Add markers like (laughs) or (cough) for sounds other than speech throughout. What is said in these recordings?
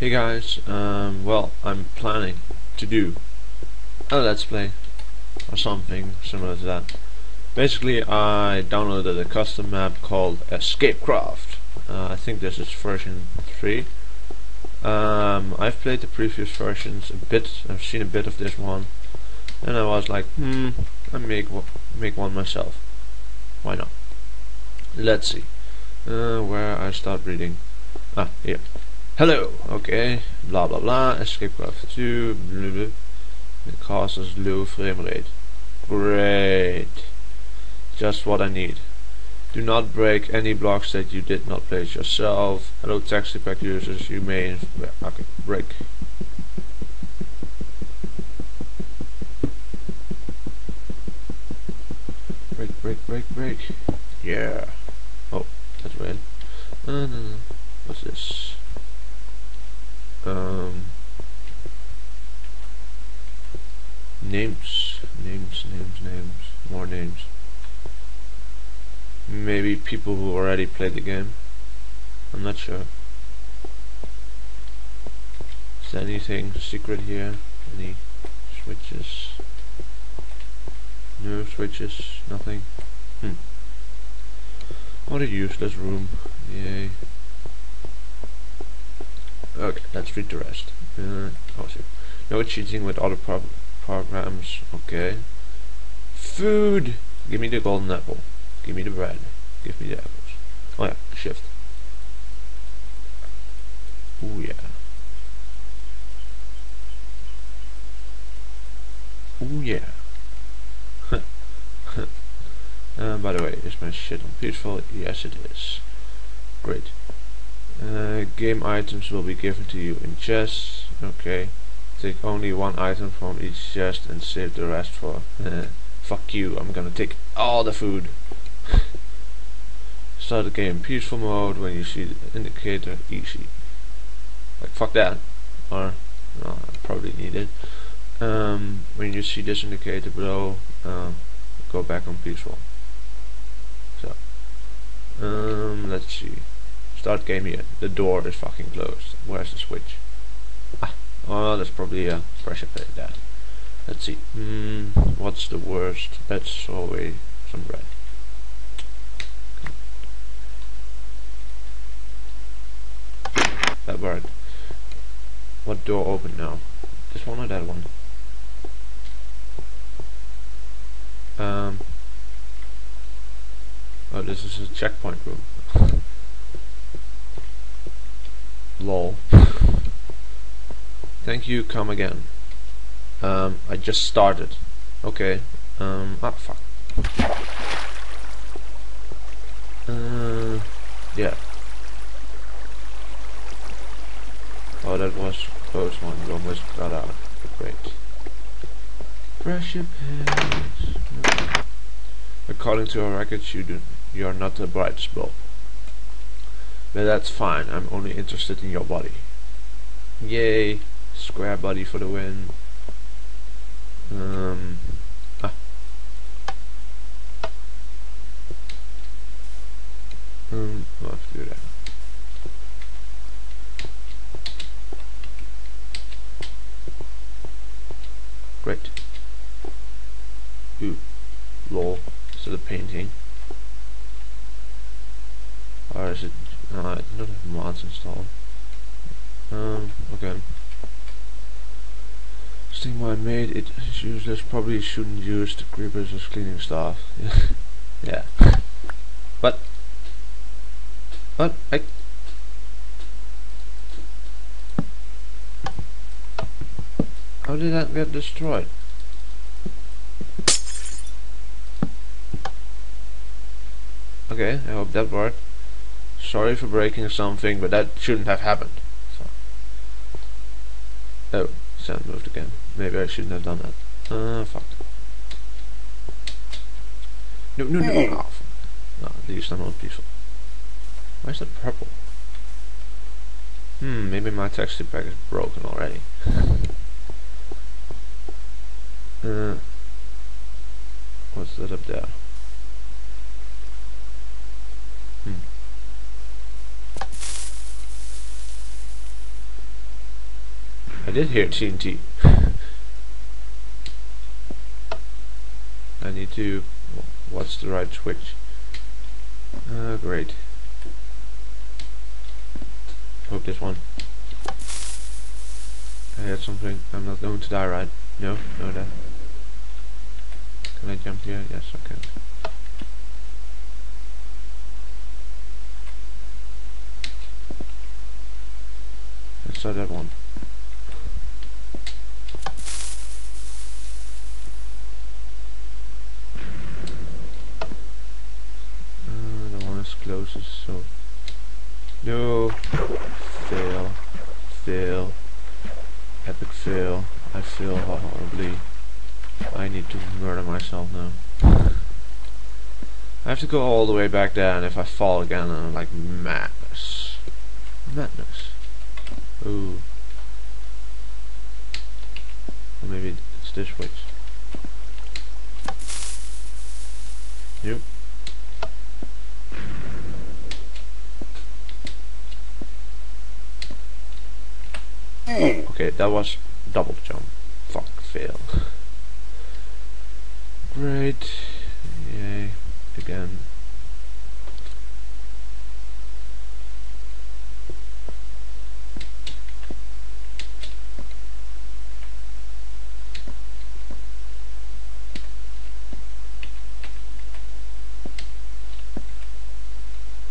Hey guys, um, well, I'm planning to do a let's play or something similar to that. Basically, I downloaded a custom map called Escapecraft. Uh, I think this is version 3. Um, I've played the previous versions a bit, I've seen a bit of this one, and I was like, hmm, I make make one myself. Why not? Let's see. Uh, where I start reading. Ah, here. Hello, okay, blah blah blah, Escapecraft 2, blah, blah. It causes low frame rate. Great. Just what I need. Do not break any blocks that you did not place yourself. Hello taxi pack users, you may okay. Break, break, break, break. Yeah. Oh, that's weird. Uh, what's this? um, names, names, names, names, more names. Maybe people who already played the game. I'm not sure. Is there anything secret here? Any switches? No switches, nothing. Hmm. What a useless room. Yay. Okay, let's read the rest. Uh, oh, No cheating with other pro programs. Okay. Food! Give me the golden apple. Give me the bread. Give me the apples. Oh yeah, shift. Oh yeah. Oh yeah. (laughs) uh, by the way, is my shit on peaceful? Yes it is. Great. Uh, game items will be given to you in chests. Okay. Take only one item from each chest and save the rest for... fuck you, I'm gonna take all the food. (laughs) Start the game peaceful mode when you see the indicator easy. Like fuck that. Or, no, I probably need it. Um, when you see this indicator below, um, go back on peaceful. So, um, let's see. Start game here. The door is fucking closed. Where's the switch? Ah, oh, that's probably a pressure plate there. Let's see. Hmm, what's the worst? Let's away some bread. That worked. What door open now? This one or that one? Um. Oh, this is a checkpoint room. lol. Thank you, come again. Um, I just started. Okay. Um, ah, fuck. Uh, yeah. Oh, that was close one. You almost got out. Great. Pressure pants. According to our records, you do. You are not a bright bulb. But that's fine, I'm only interested in your body. Yay, square body for the win. Um, ah. Um, I'll have to do that. Great. Ooh, lol. So the painting. Or is it no, I don't have mods installed. Um, okay. This thing I made, it is useless, probably shouldn't use the creepers as cleaning stuff. (laughs) yeah. What? What? I... How did that get destroyed? Okay, I hope that worked. Sorry for breaking something, but that shouldn't have happened. So. Oh, sound moved again. Maybe I shouldn't have done that. Uh, fuck. No, no, no. No, at least I'm not peaceful. Why is that purple? Hmm, maybe my texture pack is broken already. (laughs) uh, what's that up there? Hmm. I did hear TNT. (laughs) I need to... What's the right switch? Uh, great. Hope this one. I heard something. I'm not going to die, right? No? No, that. Can I jump here? Yes, I can. Let's try that one. Uh, the one closest, so... No! Fail. Fail. Epic fail. I feel horribly. I need to murder myself now. I have to go all the way back there, and if I fall again, I'm like madness. Madness. Ooh. Or maybe it's this way. Yep. Okay, that was double jump. Fuck, fail. Great. Yay. Again.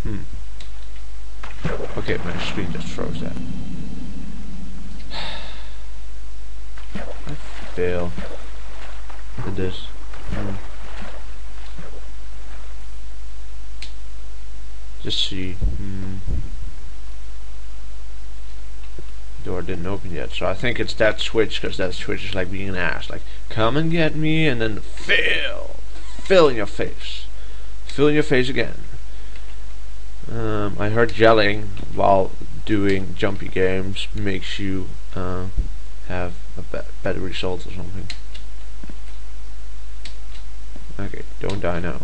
Hmm. Okay, my screen just froze there. I fail. at this. Hmm. Just see. Hmm. Door didn't open yet, so I think it's that switch because that switch is like being an ass. Like, come and get me, and then fail, fill in your face, fill in your face again. Um, I heard yelling while doing jumpy games makes you uh, have a be better result or something. Okay, don't die now.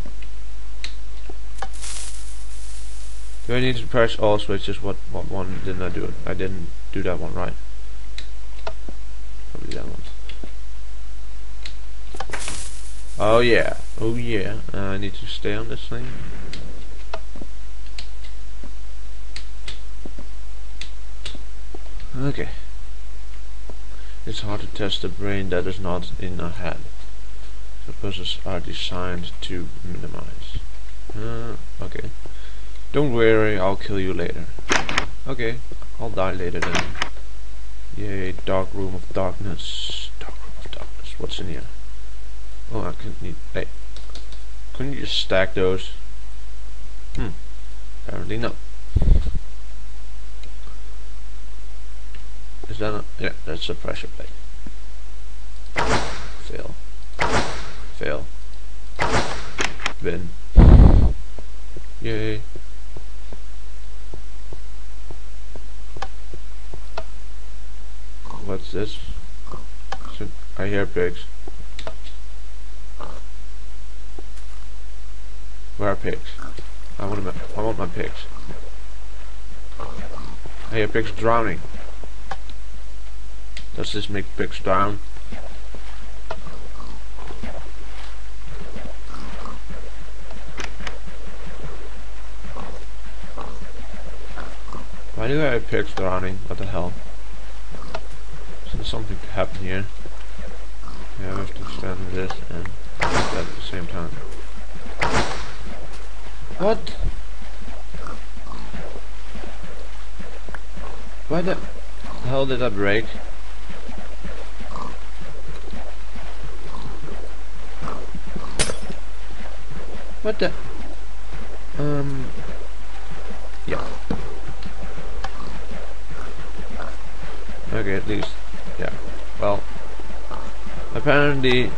Do I need to press all switches? What what one didn't I do? It? I didn't do that one right. Probably that one. Oh yeah, oh yeah. Uh, I need to stay on this thing. Okay. It's hard to test a brain that is not in a head. The puzzles are designed to minimize. Uh, okay. Don't worry, I'll kill you later. Okay, I'll die later then. Yay, dark room of darkness. Dark room of darkness. What's in here? Oh, I can need. Hey, couldn't you just stack those? Hmm. Apparently not. Is that a, yeah, that's a pressure plate. Fail. Fail. Bin. Yay. This? I hear pigs. Where are pigs? I want my, I want my pigs. I hear pigs drowning. Does this make pigs drown? Why do I have pigs drowning? What the hell? So something happen here. Yeah, I have to stand this and that at the same time. What? Why the hell did that break? What the? Um. Yeah. Okay, at least. Yeah. Well. Apparently,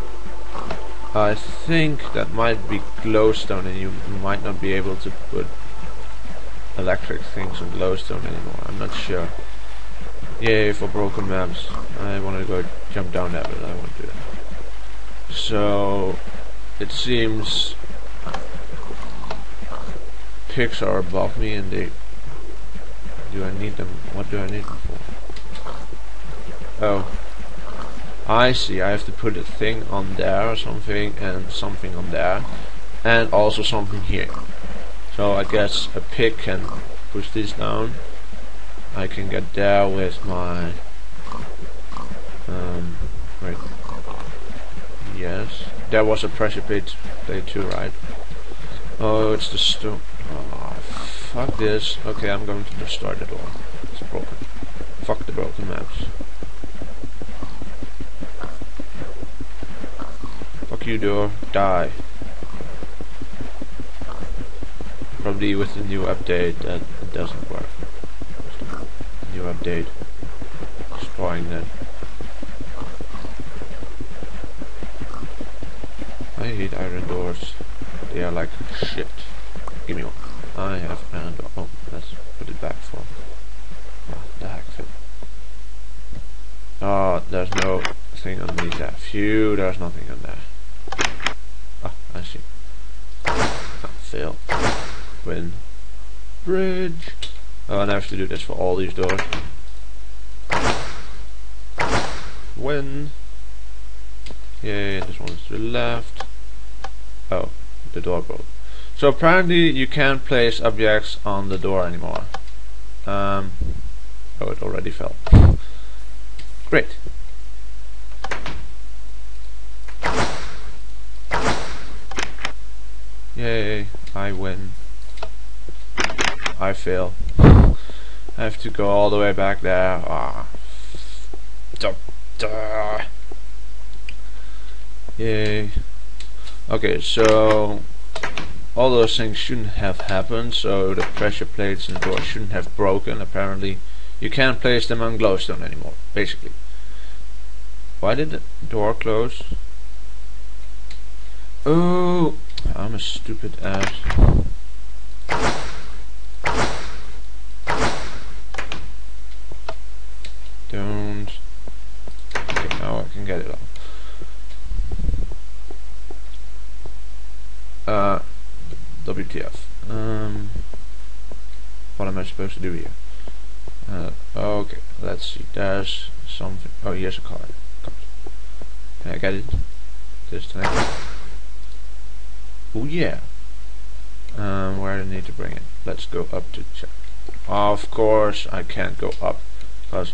I think that might be glowstone and you might not be able to put electric things on glowstone anymore. I'm not sure. Yay for broken maps. I want to go jump down that, but I won't do that. So, it seems picks are above me and they... Do I need them? What do I need? Oh. I see, I have to put a thing on there or something and something on there and also something here. So I guess a pick can push this down. I can get there with my um wait. Yes. There was a pressure plate plate too, right? Oh it's the stone oh fuck this. Okay, I'm going to destroy the door. It's broken. Fuck the broken maps. You door, die. Probably with the new update that doesn't work. New update. Destroying that. I hate iron doors. They are like shit. Give me one. I have iron door. Oh, let's put it back for. Oh, the heck. Oh, ah, there's no thing underneath that. Phew, there's nothing on there. Fail. Win. Bridge. Oh, and I have to do this for all these doors. Win. Yay, this one's to the left. Oh, the door broke. So apparently you can't place objects on the door anymore. Um, oh, it already fell. Great. Yay, I win. I fail. I have to go all the way back there. Ah. Duh, duh. Yay. Okay, so all those things shouldn't have happened, so the pressure plates the door shouldn't have broken, apparently. You can't place them on glowstone anymore, basically. Why did the door close? Oh, I'm a stupid ass. Don't. Okay, now I can get it off. Uh, WTF. Um, what am I supposed to do here? Uh, okay, let's see. There's something. Oh, here's a card. card. Can I get it? This time. Oh yeah. Um, where do I need to bring it? Let's go up to check. Of course, I can't go up because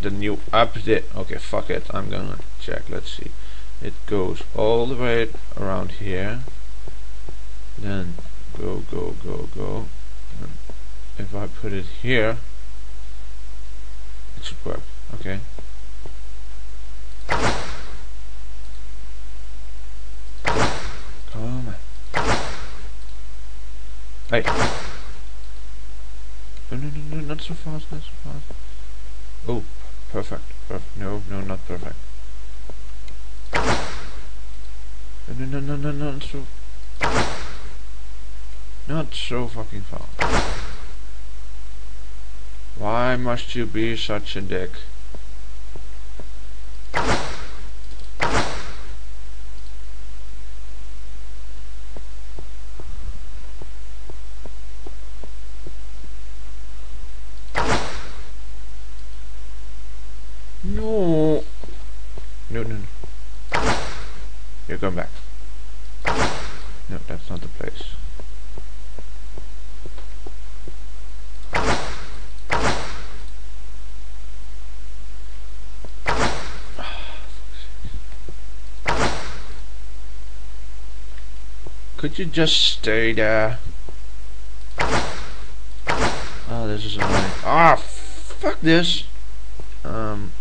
the new update. Okay, fuck it. I'm gonna check. Let's see. It goes all the way around here. Then go, go, go, go. And if I put it here, it should work. Okay. Come on. Hey. No, no, no, no, not so fast, not so fast. Oh, perfect, perfect. No, no, not perfect. No, no, no, no, no, not so. Not so fucking fast. Why must you be such a dick? No. No, no, no. You're going back. No, that's not the place. Could you just stay there? Oh, this is annoying. Ah, fuck this. Um.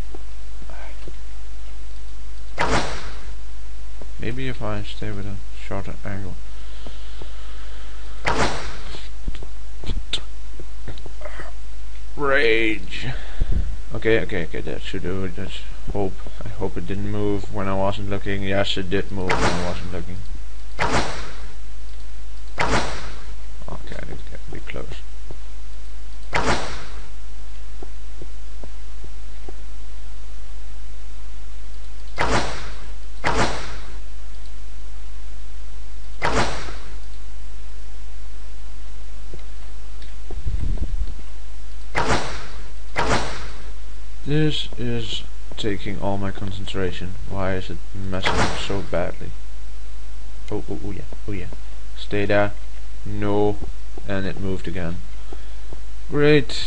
Maybe if I stay with a shorter angle. Rage. Okay, okay, okay, that should do it. Let's hope. I hope it didn't move when I wasn't looking. Yes, it did move when I wasn't looking. Okay, I need to get a bit close. This is taking all my concentration. Why is it messing up so badly? Oh, oh, oh yeah, oh yeah. Stay there. No. And it moved again. Great.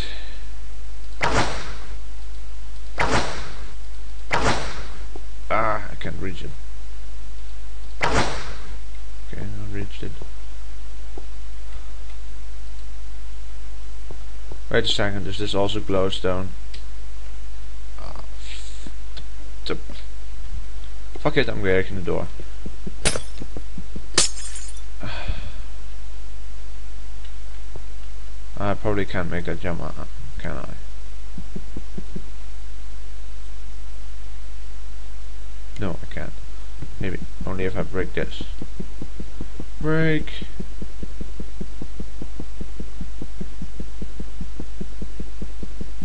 Ah, I can't reach it. Okay, I reached it. Wait a second, is this also glowstone? Ah, Fuck it, I'm breaking the door. (sighs) I probably can't make that jump, uh, can I? No, I can't. Maybe. Only if I break this. Break.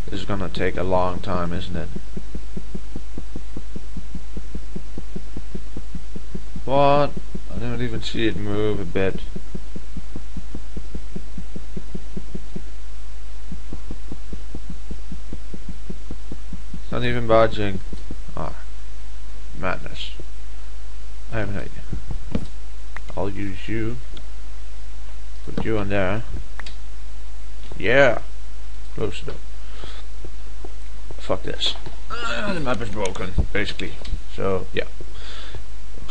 This is gonna take a long time, isn't it? What? I don't even see it move a bit. Not even budging. Ah, madness. I have an idea. I'll use you. Put you on there. Yeah! Close up. Fuck this. Uh, the map is broken, basically. So, yeah.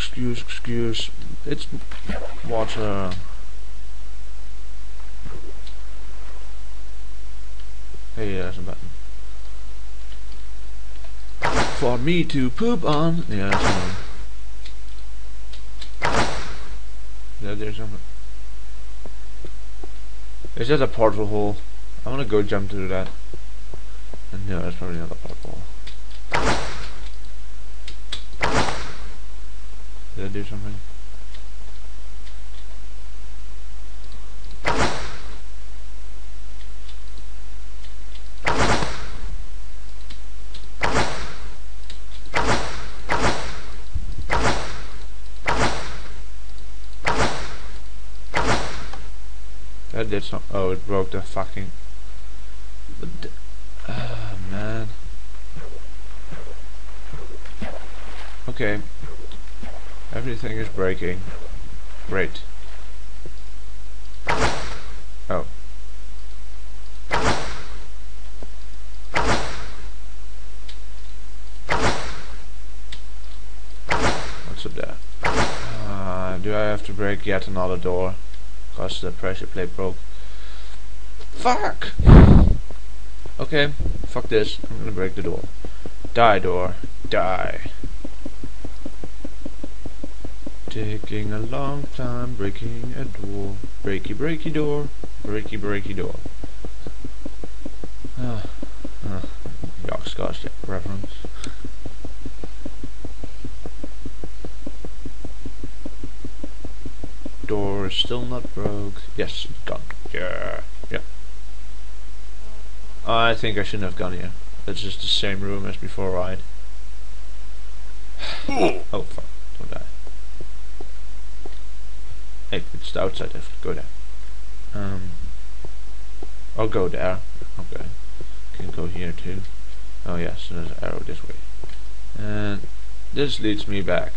Excuse, excuse. It's water. Hey, there's a button for me to poop on. Yeah, Yeah, there's something. Is that a portal hole? I wanna go jump through that. And no, that's probably not a portal hole. Did I do something? That did some. Oh, it broke the fucking. Ah, oh, man. Okay. Everything is breaking. Great. Oh. What's up there? Uh, do I have to break yet another door? Because the pressure plate broke. Fuck! Okay, fuck this. I'm gonna break the door. Die, door. Die. Taking a long time breaking a door. Breaky, breaky door. Breaky, breaky door. Ah, ah. York Scotch reference. door is still not broke. Yes, it's gone. Yeah, yeah. I think I shouldn't have gone here. It's just the same room as before, right? (sighs) oh, fuck. Don't die. Hey, it's the outside. I have to go there. Um, I'll go there. Okay. Can go here too. Oh yes, so there's an arrow this way. And this leads me back.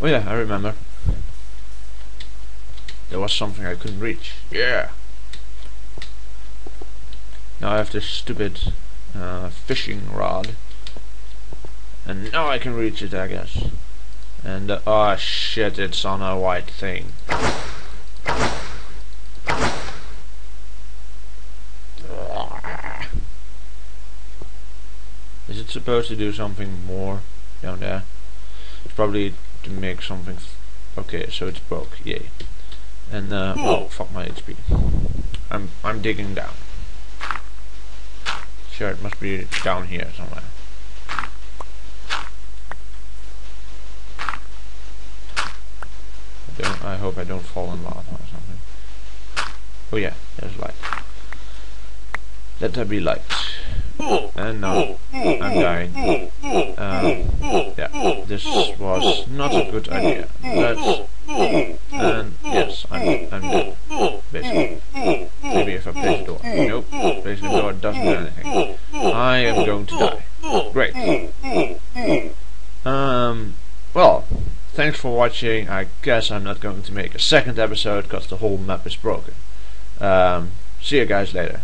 Oh yeah, I remember. There was something I couldn't reach. Yeah! Now I have this stupid uh, fishing rod. And now I can reach it, I guess. And, uh, oh shit, it's on a white thing. Is it supposed to do something more down there? It's probably to make something... okay, so it's broke, yay. And uh, oh fuck my HP. I'm I'm digging down. Sure, it must be down here somewhere. I, hope I don't fall in lava or something. Oh yeah, there's light. Let there be light. And now I'm dying. Um, yeah, this was not a good idea. Let's and yes, I'm, I'm dead, basically. Maybe if I place the door. Nope, placing the door doesn't do anything. I am going to die. Great. Um, well, thanks for watching. I guess I'm not going to make a second episode because the whole map is broken. Um, see you guys later.